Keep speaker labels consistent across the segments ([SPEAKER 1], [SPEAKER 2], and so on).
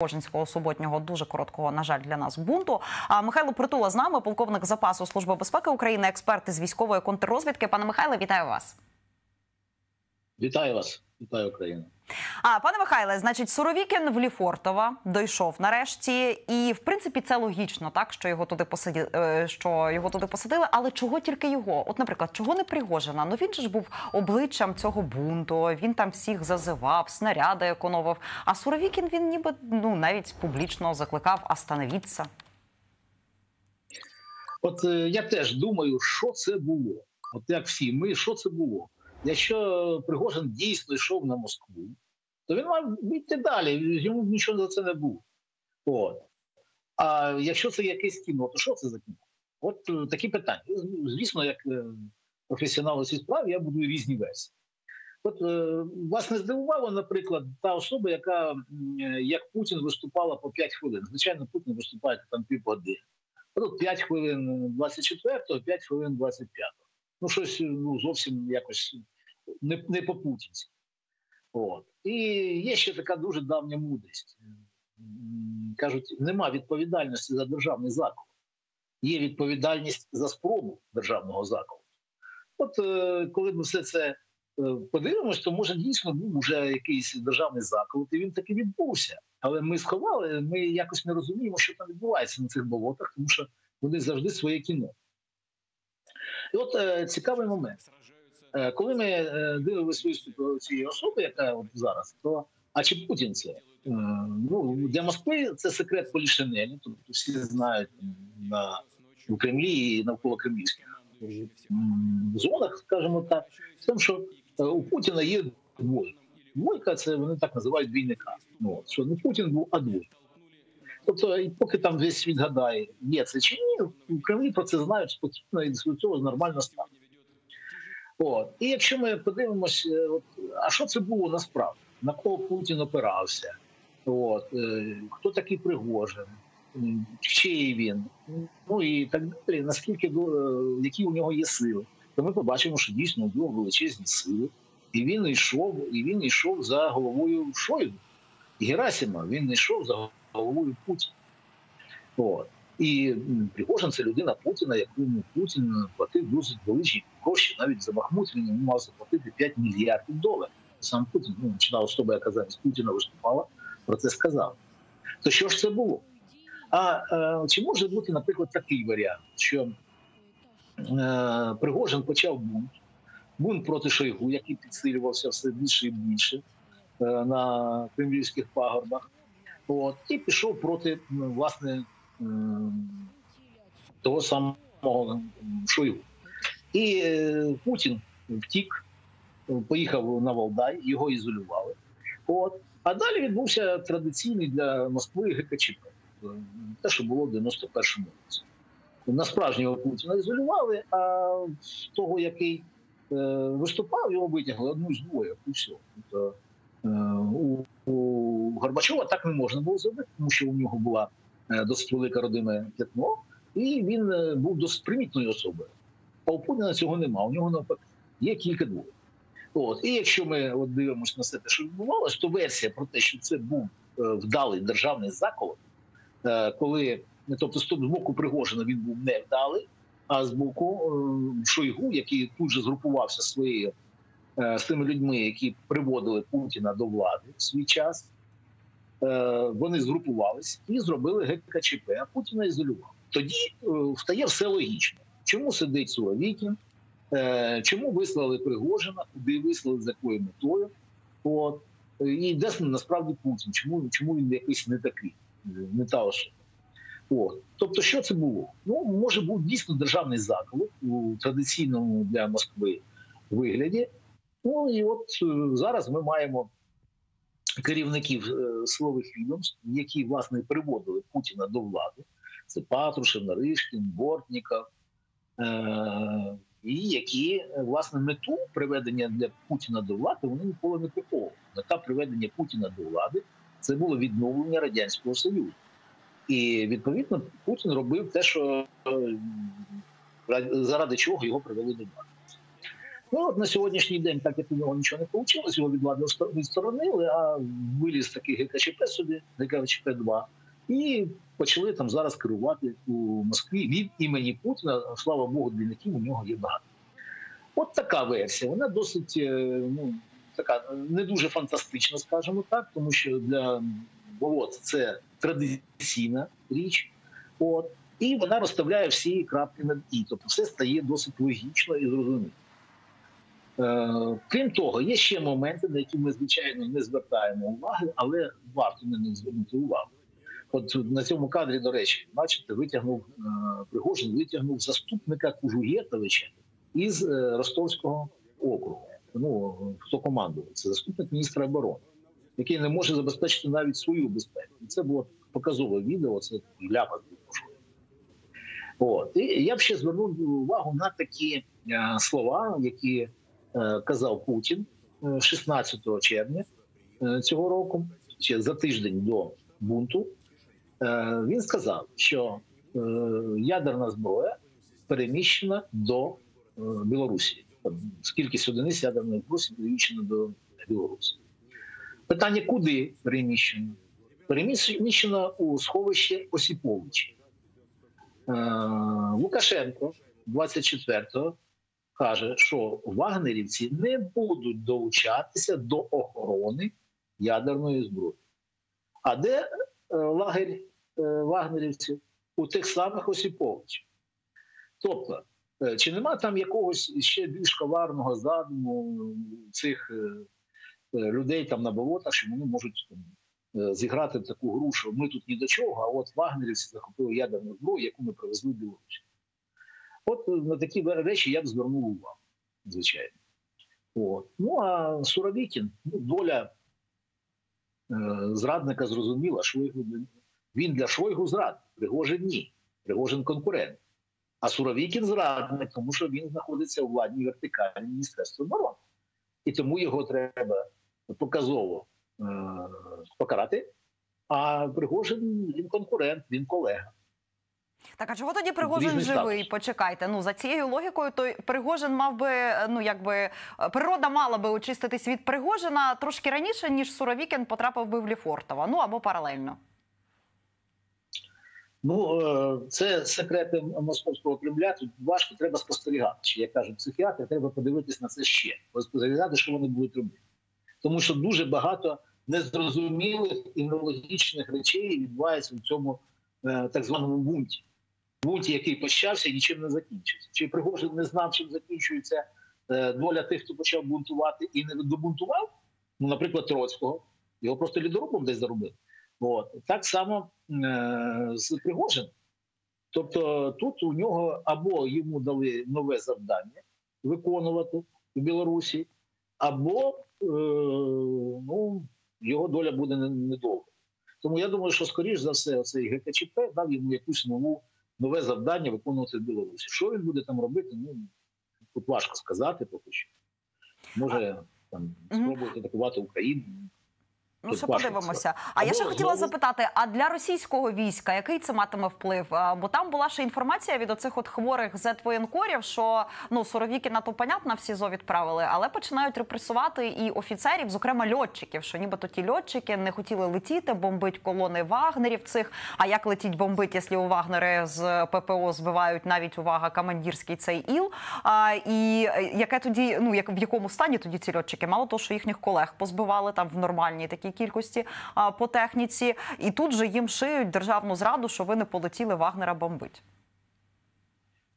[SPEAKER 1] Пригожинського суботнього дуже короткого, на жаль, для нас бунту. А Михайло Притула з нами, полковник запасу служби безпеки України, експерт із військової контррозвідки. Пане Михайле, вітаю вас.
[SPEAKER 2] Вітаю вас, вітаю Україну.
[SPEAKER 1] А пане Михайле, значить, Суровікін в Ліфортова дійшов нарешті, і в принципі це логічно, так що його туди посадили, що його туди посадили. Але чого тільки його? От, наприклад, чого не Пригожина? Ну він же ж був обличчям цього бунту. Він там всіх зазивав, снаряди економив. А Суровікін він ніби ну навіть публічно закликав «Остановіться».
[SPEAKER 2] От е, я теж думаю, що це було. От як всі ми, що це було? Якщо Пригожин дійсно йшов на Москву, то він мав йти далі. Йому нічого за це не було. От. А якщо це якесь кіно, то що це за кіно? От е, такі питання. Звісно, як е, професіонал у цій справі, я будую різні версії. От е, вас не здивувало, наприклад, та особа, яка як Путін виступала по 5 хвилин. Звичайно, Путін виступає там півгодини. От 5 хвилин 24-го, 5 хвилин 25-го ну щось ну зовсім якось не не по путінськи От і є ще така дуже давня мудрість. Кажуть, нема відповідальності за державний заклад, є відповідальність за спробу державного закладу. От е, коли ми все це е, подивимось, то може дійсно був вже якийсь державний заклад, і він таки відбувся. Але ми сховали, ми якось не розуміємо, що там відбувається на цих болотах, тому що вони завжди своє кіно. І от е, цікавий момент. Е, коли ми е, дивилися виступ цієї особи, яка от зараз, то а чи Путін це? Е, ну, Для Москви це секрет Полішинелі, тобто всі знають на у Кремлі і навколо кремлівських зонах, скажімо так, з тим, що е, у Путіна є двойка. Двойка це вони так називають двійника. Ну, що не Путін був, а двойка. Тобто, і поки там весь світ гадає, є це чи ні, в Кремлі про це знають спокійно і до цього нормально ставить. От. І якщо ми подивимося, е, от, а що це було насправді? На кого Путін опирався? От, е, Хто такий Пригожин? Чий він? Ну і так далі, наскільки е, які у нього є сили, то ми побачимо, що дійсно у нього величезні сили, і він йшов, і він йшов за головою Шойгу. Герасима він йшов за головою Путіна. От. І Пригожин це людина Путіна, якому Путін платив досить величі гроші. Навіть за Бахмут він мав заплатити 5 мільярдів доларів. Сам Путін, ну, читав особа, яка замість Путіна виступала, про це сказав. То що ж це було? А е, чи може бути, наприклад, такий варіант, що е, Пригожин почав бунт, бунт проти Шойгу, який підсилювався все більше і більше е, на кремлівських пагорбах? От, і пішов проти власне того самого Шойгу. І е, Путін втік, поїхав на Валдай, його ізолювали. От. А далі відбувся традиційний для Москви ГКЧП, те, що було в 91-му році. На справжнього Путіна ізолювали, а того, який е, виступав, його витягли одну з двоє. Тобто, е, у, Горбачова так не можна було зробити, тому що у нього була е, досить велика родина п'ятно, і він е, був досить примітною особою. А у Путіна цього немає. У нього навпаки є кілька двох. От і якщо ми от дивимося на все те, що відбувалося, то версія про те, що це був е, вдалий державний заколот, коли тобто з боку Пригожина він був не вдалий, а з боку Шойгу, який тут же згрупувався своєю з тими людьми, які приводили Путіна до влади в свій час, вони згрупувались і зробили ГКЧП, а Путіна ізолював. Тоді стає все логічно. Чому сидить Суровікін? Е, чому вислали Пригожина, куди вислали за якою метою? От. І де насправді Путін? Чому чому він якийсь не такий, не та особа? От. Тобто, що це було? Ну, може був дійсно державний заклик у традиційному для Москви вигляді. Ну і от е, зараз ми маємо керівників е, силових відомств, які власне приводили Путіна до влади. Це Патрушев, Наришкін, Бортніков. Е, і які власне мету приведення для Путіна до влади вони ніколи не приховували. Мета приведення Путіна до влади це було відновлення радянського союзу, і відповідно Путін робив те, що е, заради чого його привели до влади. Ну от на сьогоднішній день, так як у нього нічого не вийшло, його від влади відсторонили, а виліз такий ГКЧП собі, ГКЧП 2 і почали там зараз керувати у Москві від імені Путіна. Слава Богу, двійників у нього є багато. От така версія. Вона досить е, ну, така не дуже фантастична, скажімо так, тому що для болот це традиційна річ. От. І вона розставляє всі крапки над і. Тобто все стає досить логічно і зрозуміло. Е, крім того, є ще моменти, на які ми, звичайно, не звертаємо уваги, але варто на них звернути увагу. От на цьому кадрі, до речі, бачите, витягнув е, Пригожин, витягнув заступника Кужуєтовича із е, Ростовського округу. Ну хто командував? Це заступник міністра оборони, який не може забезпечити навіть свою безпеку. Це було показове відео. Це ляпа От і я б ще звернув увагу на такі слова, які казав Путін е, 16 червня е, цього року, ще за тиждень до бунту. Е, він сказав, що е, ядерна зброя переміщена до е, Білорусі. Кількість одиниць ядерної зброї переміщена до Білорусі. Питання: куди переміщено? Переміщено у сховище Осіповичі. Е, Лукашенко 24-го каже, що вагнерівці не будуть долучатися до охорони ядерної зброї. А де е, лагерь е, вагнерівців? У тих самих Осіповичах. Тобто, е, чи нема там якогось ще більш коварного задуму цих людей там на болотах, що вони можуть там, зіграти таку гру, що ми тут ні до чого, а от вагнерівці захопили ядерну зброю, яку ми привезли в Білорусь. От е, на такі речі я б звернув увагу, звичайно. От. Ну а Суровікін, ну, доля е, зрадника зрозуміла, Шойгу він для Шойгу зрадник, Пригожин ні. Пригожин конкурент. А Суровікін зрадник, тому що він знаходиться у владній вертикалі Міністерства оборони. І тому його треба показово е, покарати. А Пригожин він конкурент, він колега.
[SPEAKER 1] Так, а чого тоді Пригожин живий?
[SPEAKER 2] статус.
[SPEAKER 1] Почекайте. Ну за цією логікою, то Пригожин мав би ну якби е, природа мала би очиститись від Пригожина трошки раніше, ніж Суровікін потрапив би в Ліфортово. Ну або паралельно.
[SPEAKER 2] Ну, е, це секрети московського Кремля. Тут важко треба спостерігати. Чи як кажуть психіатри, треба подивитись на це ще, спостерігати, що вони будуть робити. Тому що дуже багато незрозумілих і нелогічних речей відбувається в цьому е, так званому бунті. Бунті, який почався нічим не закінчився. Чи Пригожин не знав, чим закінчується е, доля тих, хто почав бунтувати і не добунтував? Ну, наприклад, Троцького. Його просто лідорубом десь заробили. От. Так само е, з Пригожиним. Тобто тут у нього або йому дали нове завдання виконувати в Білорусі, або е, ну, його доля буде не- недовга. Тому я думаю, що, скоріш за все, цей ГКЧП дав йому якусь нову, нове завдання виконувати в Білорусі. Що він буде там робити, ну тут важко сказати поки що. Може там спробувати атакувати Україну.
[SPEAKER 1] Ну, ще подивимося. А я ще хотіла
[SPEAKER 2] знову-
[SPEAKER 1] запитати: а для російського війська який це матиме вплив? Бо там була ще інформація від оцих от хворих зетвоєнкорів, що ну Суровікіна то понятно в СІЗО відправили, але починають репресувати і офіцерів, зокрема льотчиків, що нібито ті льотчики не хотіли летіти, бомбить колони вагнерів цих. А як летіть бомбить, якщо у Вагнери з ППО збивають навіть увага командирський цей іл? А, і е, яке тоді, ну як в якому стані тоді ці льотчики? Мало того, що їхніх колег позбивали там в нормальній такій кількості по техніці, і тут же їм шиють державну зраду, що ви не полетіли Вагнера бомбить.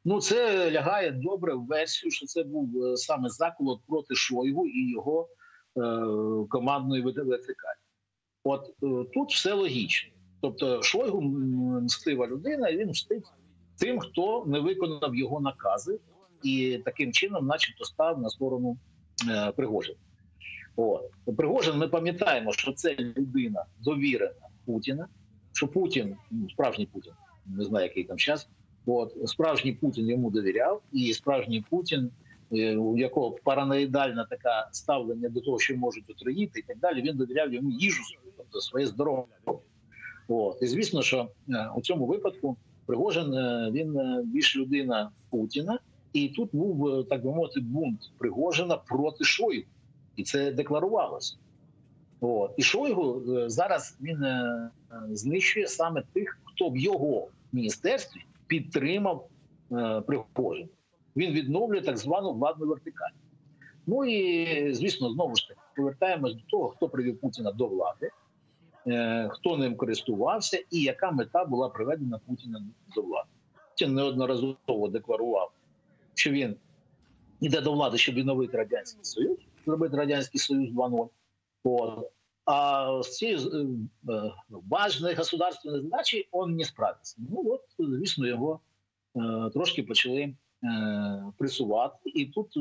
[SPEAKER 2] Ну, це лягає добре в версію, що це був е, саме заколот проти Шойгу і його е, командної вертикалі. От е, тут все логічно. Тобто, Шойгу мстива людина, і він мстить тим, хто не виконав його накази, і таким чином, начебто, став на сторону е, Пригожина. От. Пригожин, ми пам'ятаємо, що це людина довірена Путіна, що Путін, ну, справжній Путін, не знаю, який там час. От справжній Путін йому довіряв, і справжній Путін, е, у якого параноїдальне таке ставлення до того, що можуть отруїти, і так далі. Він довіряв йому їжу, тобто своє здоров'я. От і звісно, що е, у цьому випадку Пригожин е, він більш людина Путіна, І тут був так би мовити бунт Пригожина проти Шойгу, і це декларувалося. От. І Шойгу е, зараз він е, знищує саме тих, хто в його міністерстві підтримав е, Пригожина. Він відновлює так звану владну вертикаль. Ну і звісно, знову ж таки повертаємось до того, хто привів Путіна до влади, хто ним користувався, і яка мета була приведена Путіна до влади. Путін неодноразово декларував, що він йде до влади, щоб відновити радянський союз, зробити радянський союз 2.0. От. А з цією е, е, важної государственної задачі він не справиться. Ну от, звісно, його е, трошки почали е, пресувати, і тут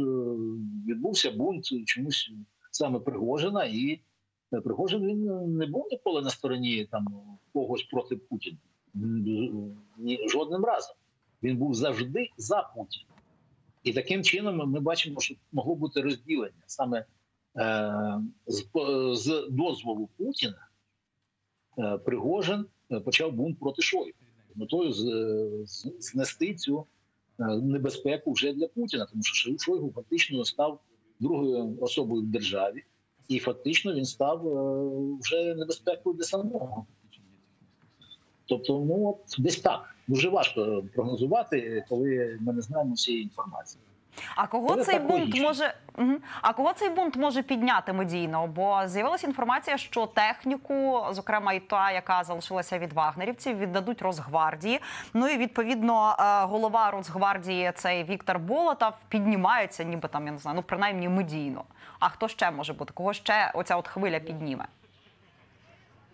[SPEAKER 2] відбувся бунт чомусь саме Пригожина, і Пригожин він не був ніколи на стороні там когось проти Путіна. Ні, жодним разом. Він був завжди за Путіна. І таким чином ми бачимо, що могло бути розділення саме е, з, з дозволу Путіна. Е, Пригожин е, почав бунт проти Шойгу. метою з, з- знести цю е, небезпеку вже для Путіна, тому що Шойгу фактично став другою особою в державі, і фактично він став е, вже небезпекою для самого. Тобто, ну от десь так дуже важко прогнозувати, коли ми не знаємо всієї інформації.
[SPEAKER 1] А кого
[SPEAKER 2] Це
[SPEAKER 1] цей бунт
[SPEAKER 2] логічно.
[SPEAKER 1] може а кого цей бунт може підняти медійно? Бо з'явилася інформація, що техніку, зокрема і та, яка залишилася від вагнерівців, віддадуть Росгвардії. Ну і відповідно е, голова Росгвардії, цей Віктор Болотов, піднімається, ніби там я не знаю, ну принаймні медійно. А хто ще може бути? Кого ще оця от хвиля підніме?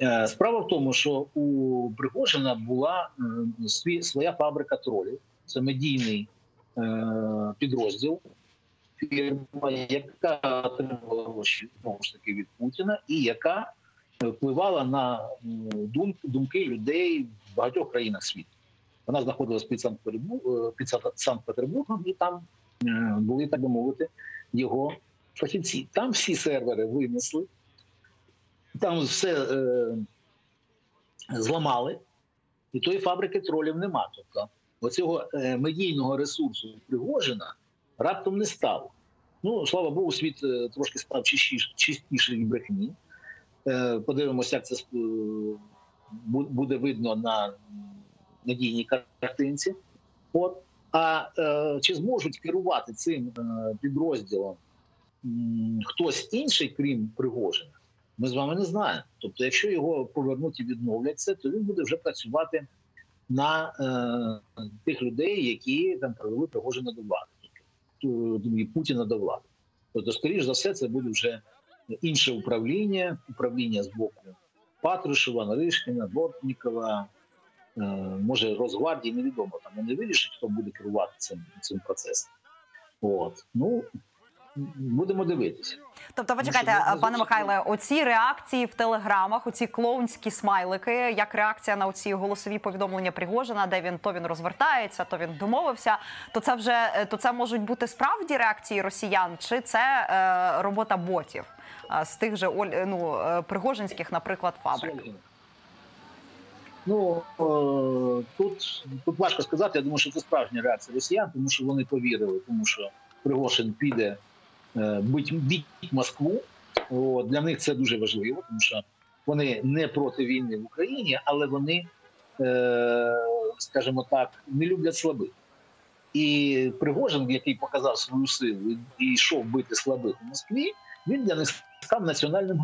[SPEAKER 2] Е, Справа в тому, що у Пригожина була е, своя фабрика тролів. Це медійний е, підрозділ, фірма, яка отримувала гроші знову ж таки від Путіна, і яка впливала на думки людей в багатьох країнах світу. Вона знаходилась під Санкт-Петербургом, під Сан- Санкт-Петербургом, і там були, так би мовити, його фахівці. Там всі сервери винесли. Там все е, зламали, і тої фабрики тролів нема. Тобто, оцього е, медійного ресурсу Пригожина раптом не стало. Ну, слава Богу, світ е, трошки став чистіш- чистіший від брехні. Е, подивимося, як це е, буде видно на надійній картинці. От. А е, чи зможуть керувати цим е, підрозділом хтось інший, крім Пригожина? Ми з вами не знаємо. Тобто, якщо його повернуть і відновлять це, то він буде вже працювати на е, тих людей, які там привели Пригожина до влади, тобто, і Путіна до влади. Тобто, скоріш за все, це буде вже інше управління, управління з боку Патрушева, Наришкіна, Бортнікова, е, може Росгвардії, невідомо. Там вони вирішать, хто буде керувати цим, цим процесом. От. Ну, будемо дивитися.
[SPEAKER 1] Тобто,
[SPEAKER 2] Ну,
[SPEAKER 1] почекайте,
[SPEAKER 2] щоб
[SPEAKER 1] пане Михайле, оці реакції в телеграмах, оці клоунські смайлики, як реакція на оці голосові повідомлення Пригожина, де він то він розвертається, то він домовився. То це вже е, то це можуть бути справді реакції росіян, чи це е, робота ботів е, з тих же е, ну, пригожинських, наприклад, фабрик.
[SPEAKER 2] Ну тут, тут важко сказати. Я думаю, що це справжня реакція росіян, тому що вони повірили, тому що Пригошин піде бить, бить Москву. О, для них це дуже важливо, тому що вони не проти війни в Україні, але вони, е, скажімо так, не люблять слабих. І Пригожин, який показав свою силу і- йшов бити слабих у Москві, він для них став національним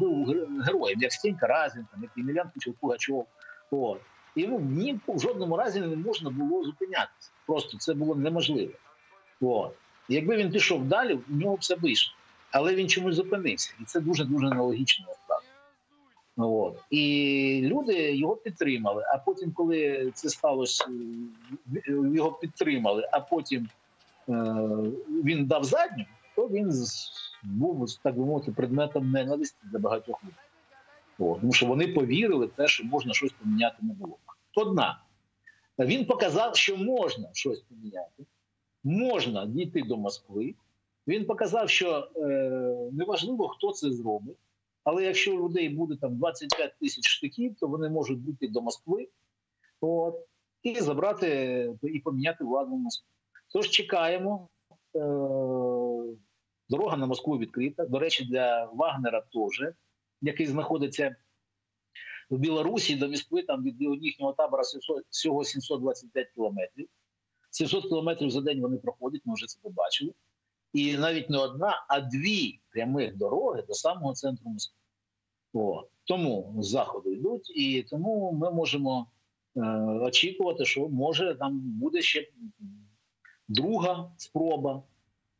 [SPEAKER 2] героєм, як Стенька Разін, як Ємельян Кучел Пугачов. От. І йому ні в жодному разі не можна було зупинятися. Просто це було неможливо. От. Якби він пішов далі, у нього все вийшло. Але він чомусь зупинився. І це дуже дуже нелогічно насправді. От. І люди його підтримали. А потім, коли це сталося, його підтримали, а потім е, він дав задню, то він був, так би мовити, предметом ненависті для багатьох людей. От, тому що вони повірили в те, що можна щось поміняти на було. Однак він показав, що можна щось поміняти, можна дійти до Москви. Він показав, що е, неважливо, хто це зробить, але якщо у людей буде там 25 тисяч штиків, то вони можуть бути до Москви от, і забрати і поміняти владу в Москві. Тож чекаємо, е, дорога на Москву відкрита. До речі, для Вагнера теж, який знаходиться в Білорусі до Москви, там від їхнього табора всього 725 кілометрів. 700 кілометрів за день вони проходять, ми вже це побачили. І навіть не одна, а дві прямих дороги до самого центру Москви. О, тому з заходу йдуть, і тому ми можемо е, очікувати, що може там буде ще друга спроба.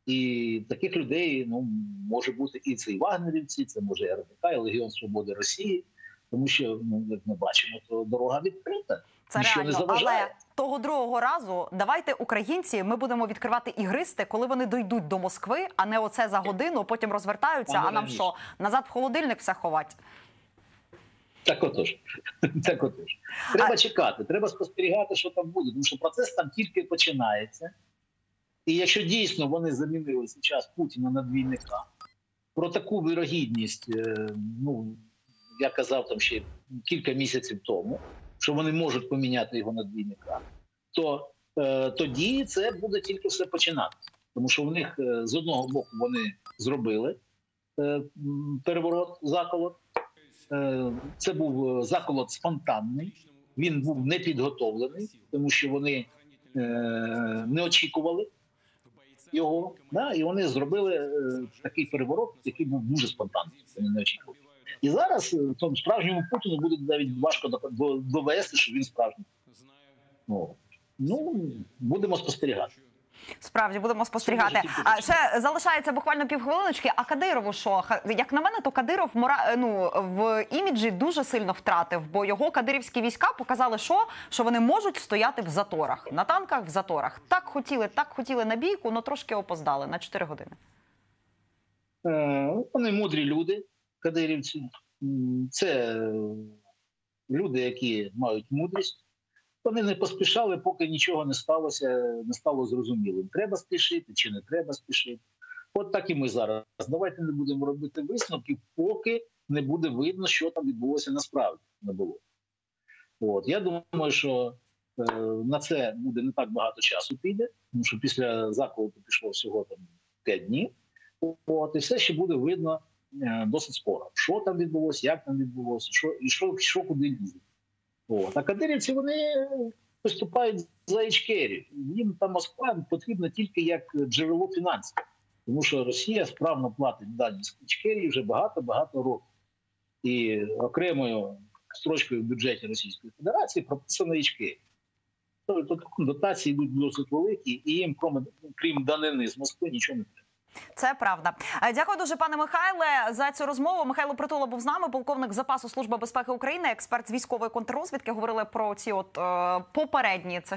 [SPEAKER 2] І таких людей ну, може бути і це і вагнерівці, це може і РДК, і Легіон Свободи Росії, тому що ну, як ми бачимо, то дорога відкрита.
[SPEAKER 1] Це
[SPEAKER 2] Ніщо
[SPEAKER 1] реально, але того другого разу давайте українці. Ми будемо відкривати ігристи, коли вони дійдуть до Москви, а не оце за годину. Потім розвертаються.
[SPEAKER 2] А
[SPEAKER 1] А нам що назад в холодильник все ховати?
[SPEAKER 2] Так отож. так отож. Треба
[SPEAKER 1] А-
[SPEAKER 2] чекати, треба спостерігати, що там буде, тому що процес там тільки починається. І якщо дійсно вони замінили зараз Путіна на двійника, про таку вирогідність, е, ну я казав там ще кілька місяців тому, що вони можуть поміняти його на двійника, то е, тоді це буде тільки все починатися. Тому що в них е, з одного боку вони зробили е, переворот, заколот. Е, Це був е, заколот спонтанний, він був не підготовлений, тому що вони е, не очікували його. Да? І вони зробили е, такий переворот, який був дуже спонтанний. Вони не очікували. І зараз е, тому справжньому Путіну буде навіть важко до- до- довести, що він справжній. Ну, ну будемо спостерігати.
[SPEAKER 1] Справді будемо спостерігати. А ще залишається буквально півхвилиночки. А Кадирову що? Як на мене, то Кадиров мора... ну, в іміджі дуже сильно втратив, бо його кадирівські війська показали, що, що вони можуть стояти в заторах на танках в заторах. Так хотіли, так хотіли на бійку, але трошки опоздали на 4 години.
[SPEAKER 2] Е, Вони мудрі люди, кадирівці. Це люди, які мають мудрість. Вони не поспішали, поки нічого не сталося, не стало зрозумілим. Треба спішити чи не треба спішити. От так і ми зараз. Давайте не будемо робити висновків, поки не буде видно, що там відбулося насправді не було. От я думаю, що е, на це буде не так багато часу піде, тому що після заколоту пішло всього там 5 днів. От, і все ще буде видно досить скоро, що там відбулося, як там відбулося, що і що, що куди лізе. От. А кадирівці вони виступають за ічкерів. Їм та Москва потрібна тільки як джерело фінансів, тому що Росія справно платить дані з ічкерів вже багато-багато років. І окремою строчкою в бюджеті Російської Федерації прописано ічкерів. Тобто дотації йдуть досить великі, і їм, крім данини з Москви, нічого не треба.
[SPEAKER 1] Це правда. Е, Дякую дуже, пане Михайле, за цю розмову. Михайло Притула був з нами, полковник запасу Служби безпеки України, експерт з військової контррозвідки. Говорили про ці от е, попередні це